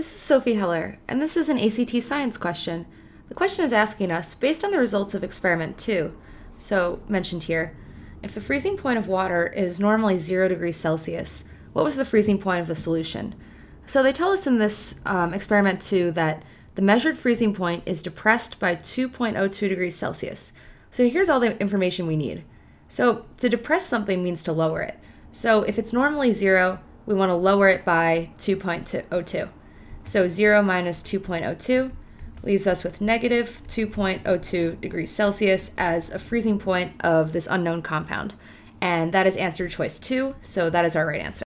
This is Sophie Heller, and this is an ACT science question. The question is asking us, based on the results of experiment 2, so mentioned here, if the freezing point of water is normally 0 degrees Celsius, what was the freezing point of the solution? So they tell us in this um, experiment 2 that the measured freezing point is depressed by 2.02 degrees Celsius. So here's all the information we need. So to depress something means to lower it. So if it's normally 0, we want to lower it by 2.02. So 0 minus 2.02 leaves us with negative 2.02 degrees Celsius as a freezing point of this unknown compound. And that is answer choice 2, so that is our right answer.